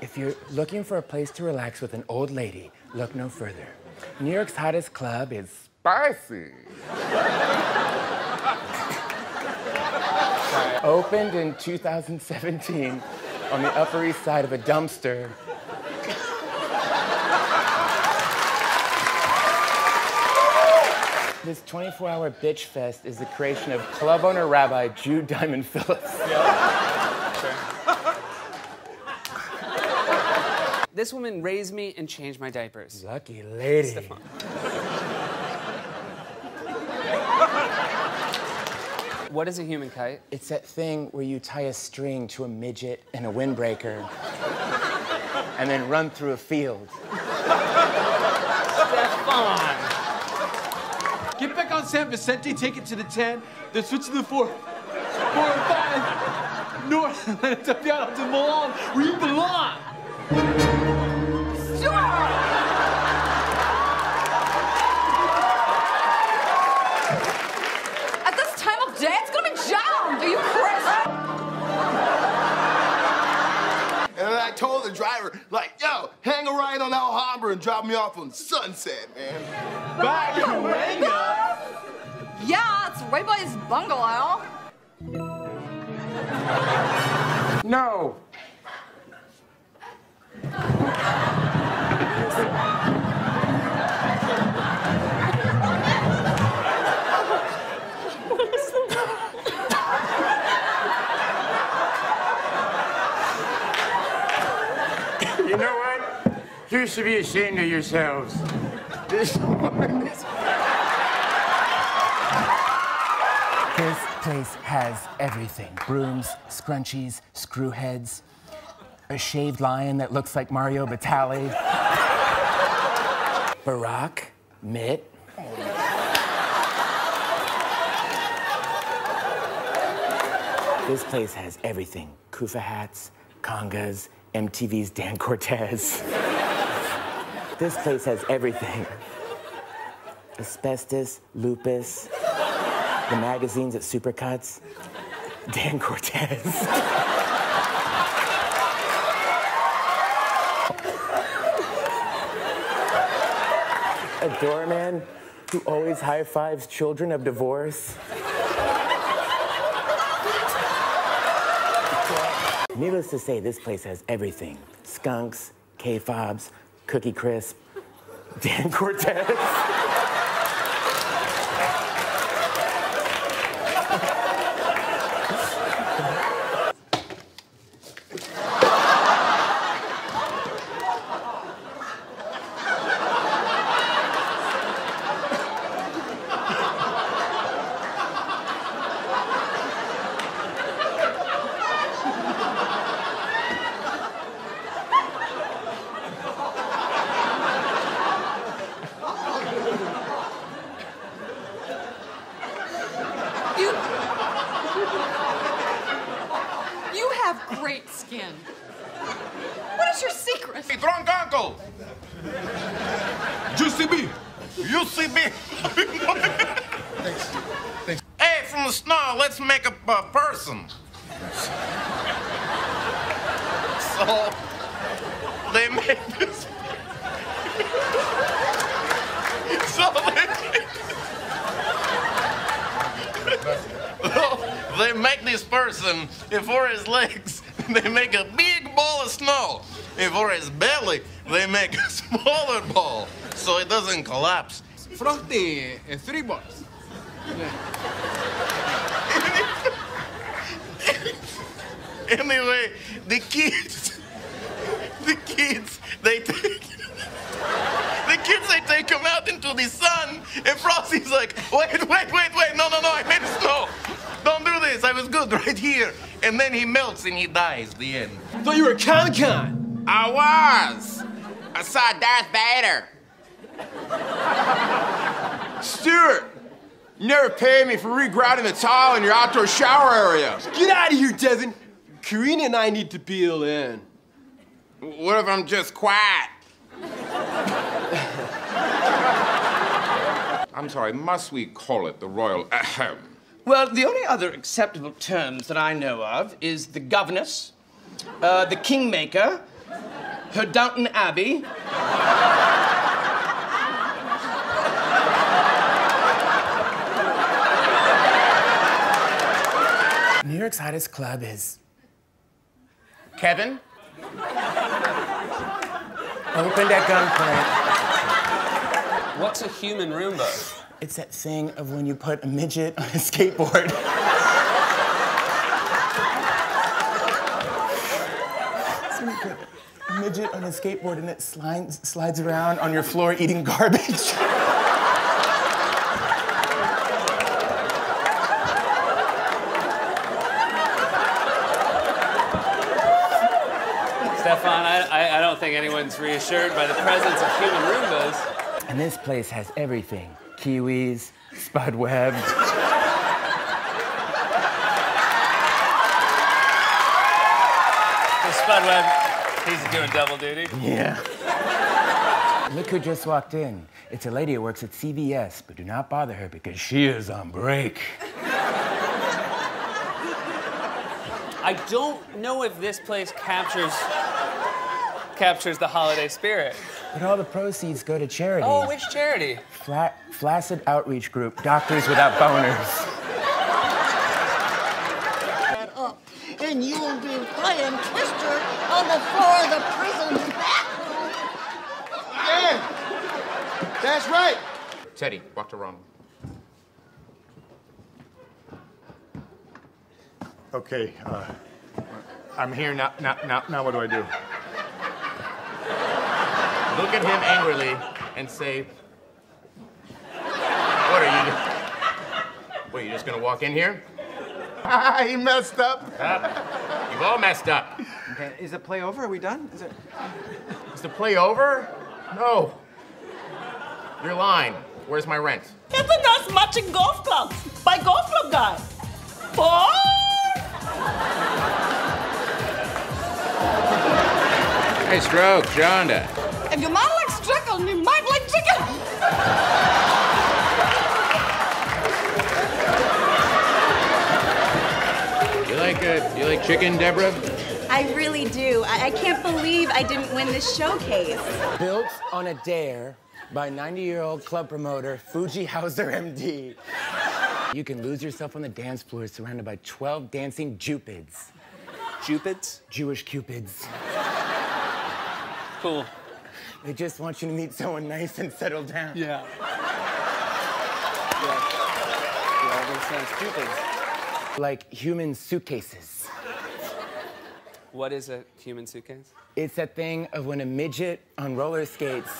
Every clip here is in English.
If you're looking for a place to relax with an old lady, look no further. New York's hottest club is Spicy. Opened in 2017 on the Upper East Side of a dumpster. This 24-hour bitch fest is the creation of club owner Rabbi Jude Diamond Phillips. This woman raised me and changed my diapers. Lucky lady. What is a human kite? It's that thing where you tie a string to a midget and a windbreaker and then run through a field. Stefon! Get back on San Vicente, take it to the 10, then switch to the 4. 4 and 5. North, and then Tapiano to Milan, where you belong. On and drop me off on Sunset, man. Back to Ranga. Yeah, it's right by his bungalow. No. You know what? You should be ashamed of yourselves. This This place has everything brooms, scrunchies, screw heads, a shaved lion that looks like Mario Batali, Barack, Mitt. This place has everything kufa hats, congas, MTV's Dan Cortese. This place has everything asbestos, lupus, the magazines at Supercuts, Dan Cortese. A doorman who always high fives children of divorce. Needless to say, this place has everything skunks, K fobs, Cookie Crisp, Dan Cortese. You. You have great skin. What is your secret? Hey, drunk uncle! Juicy B. UCB! Hey, from the snow, let's make a, a person. so, they made this. so they. they make this person, and for his legs, they make a big ball of snow. And for his belly, they make a smaller ball so it doesn't collapse. Frosty, uh, three bars. Anyway, the kids, the kids, they take, the kids, they take him out into the sun, and Frosty's like, wait, wait, wait, wait, no, no, no, I made snow. Don't do this, I was good right here. And then he melts and he dies, the end. Thought you were a Con Con. I was. I saw Darth Vader. Stuart, you never paid me for regrouting the tile in your outdoor shower area. Get out of here, Devin. Karina and I need to peel in. What if I'm just quiet? I'm sorry, must we call it the royal ahem? Well, the only other acceptable terms that I know of is the governess, uh, the kingmaker, her Downton Abbey. New York's hottest club is Kevin. opened at gunpoint. What's a human Roomba? It's that thing of when you put a midget on a skateboard. So you put a midget on a skateboard and it slides, slides around on your floor eating garbage. Stefon, I, I, I don't think anyone's reassured by the presence of human Roombas. And this place has everything kiwis, Spud Webb. The Spud Webb, he's doing double duty. Yeah. Look who just walked in. It's a lady who works at CVS, but do not bother her because she is on break. I don't know if this place captures captures the holiday spirit. But all the proceeds go to charity. Oh, which charity? Fla- flaccid outreach group, Doctors Without Boners. up, and you'll be playing Twister on the floor of the prison's bathroom. Yeah, that's right. Teddy, walk to Ronald. Okay, uh, I'm here now, now, now, now what do I do? Look at him angrily and say, What are you? What, are you just gonna walk in here? he messed up. You've all messed up. Okay, is the play over? Are we done? Is it? Is the play over? No. You're lying. Where's my rent? Isn't us matching golf clubs by golf club guy? Boy! Hey, Stroke, Shonda. If your mom likes chicken, you might like chicken. You like uh, you like chicken, Deborah? I really do. I, I can't believe I didn't win this showcase. Built on a dare by 90 year old club promoter Fuji Hauser MD. You can lose yourself on the dance floor surrounded by 12 dancing Jupids. Cupids? Jewish Cupids. Cool. They just want you to meet someone nice and settle down. Yeah. Yeah. Yeah, that sounds Cupids. Like human suitcases. What is a human suitcase? It's that thing of when a midget on roller skates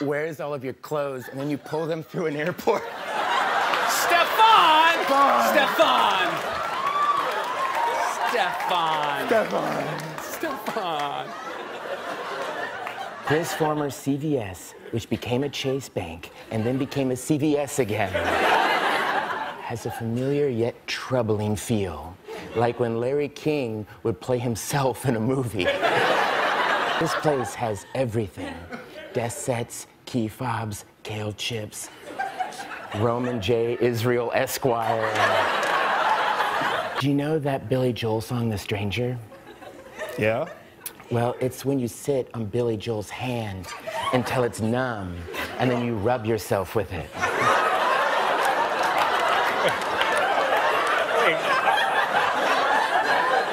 wears all of your clothes and then you pull them through an airport. Stefon! Stefon! Stefon! Stefon. Stefon! This former CVS, which became a Chase Bank and then became a CVS again, has a familiar yet troubling feel, like when Larry King would play himself in a movie. this place has everything desk sets, key fobs, kale chips, Roman J. Israel Esquire. Do you know that Billy Joel song, The Stranger? Yeah? Well, it's when you sit on Billy Joel's hand until it's numb, and then you rub yourself with it.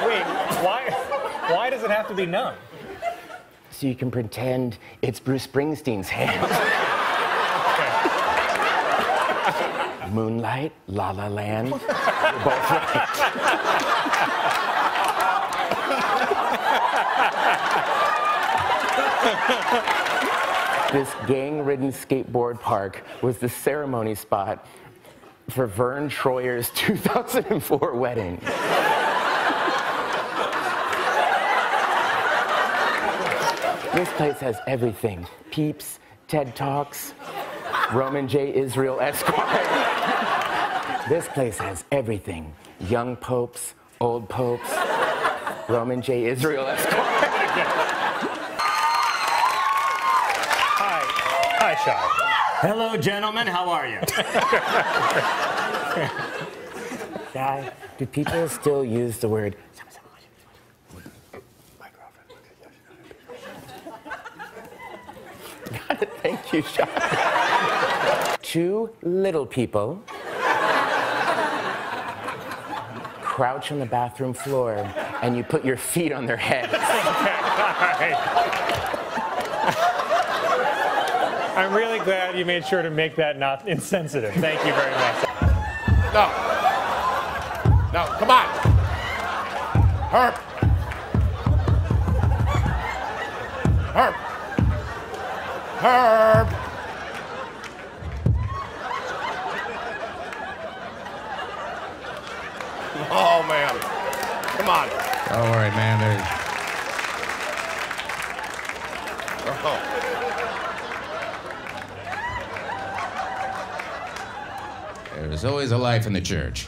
Wait, why, why does it have to be numb? So you can pretend it's Bruce Springsteen's hand. Moonlight, La La Land, both right. This gang-ridden skateboard park was the ceremony spot for Verne Troyer's 2004 wedding. This place has everything Peeps, TED Talks, Roman J. Israel Esquire. this place has everything young popes, old popes, Roman J. Israel Esquire. Hi, Shy. Hello, gentlemen, how are you? Guy, do people still use the word Got it. Thank you shot. Two little people crouch on the bathroom floor and you put your feet on their heads. I'm really glad you made sure to make that not insensitive. Thank you very much. No. No, come on. Herb. Herb. Herb. Oh, man. Come on. Don't worry, man. There's, Oh. there's always a life in the church.